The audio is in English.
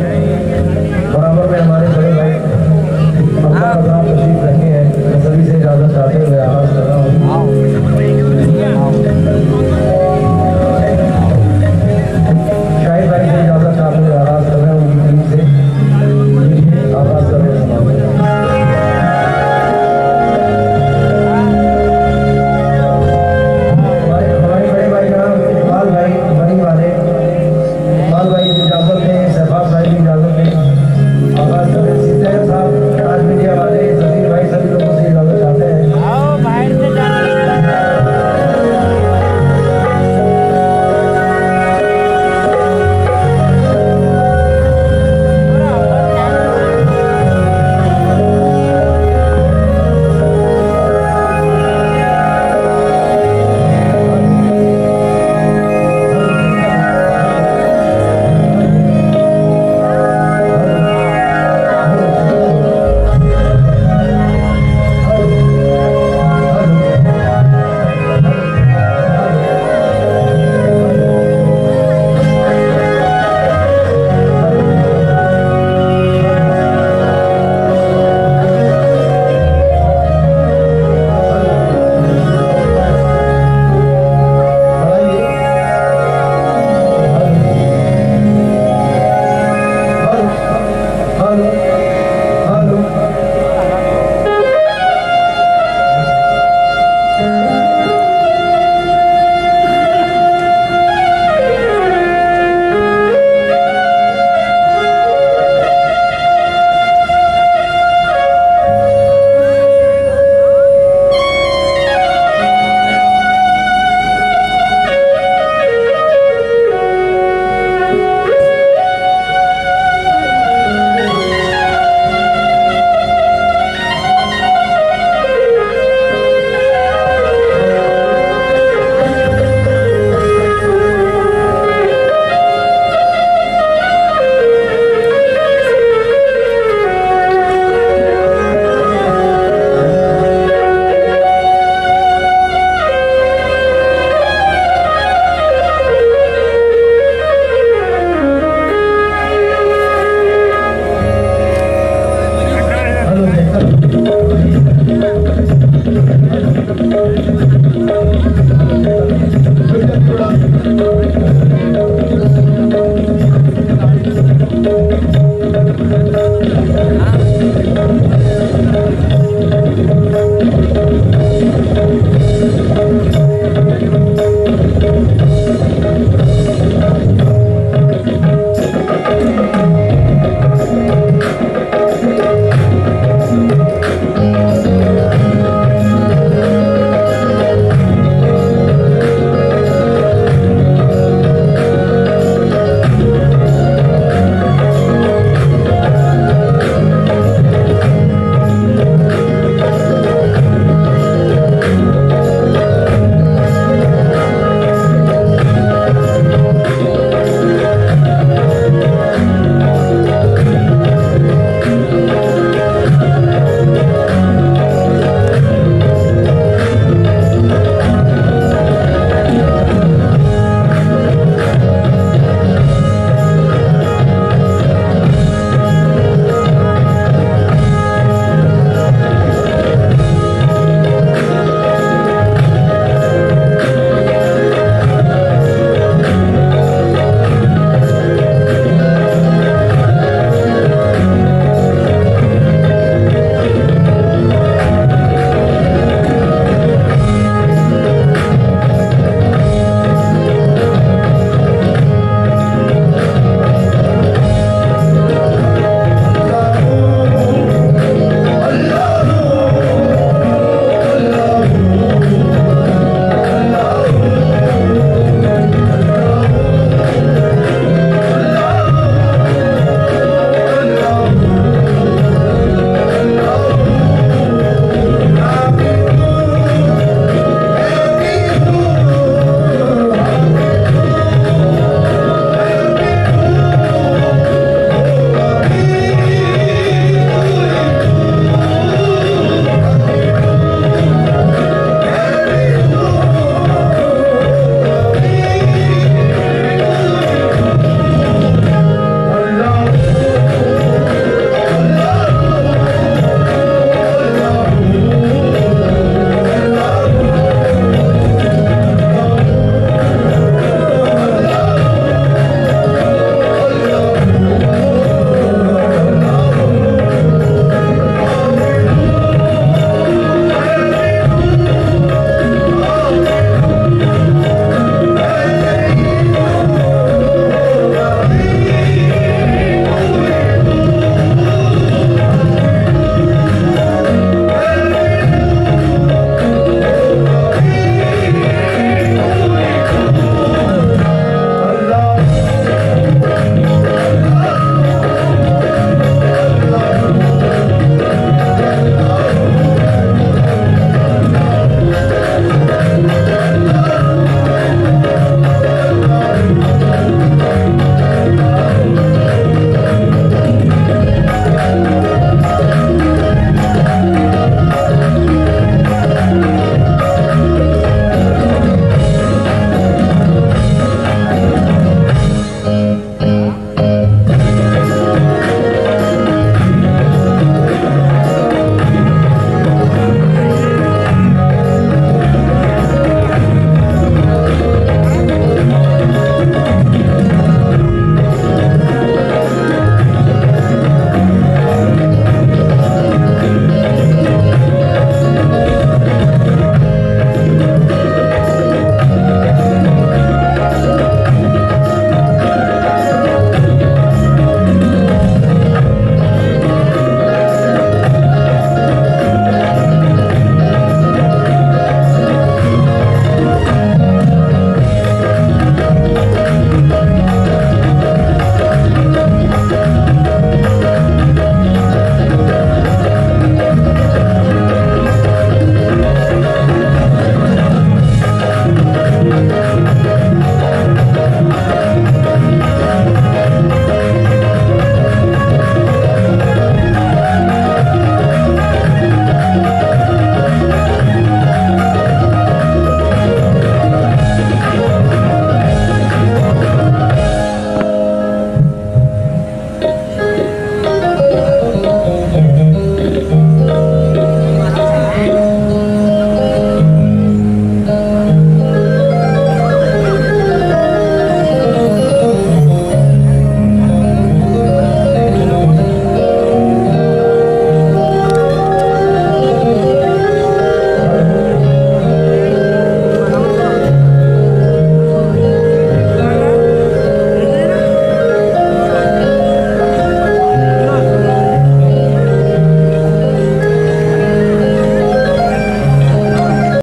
Yeah.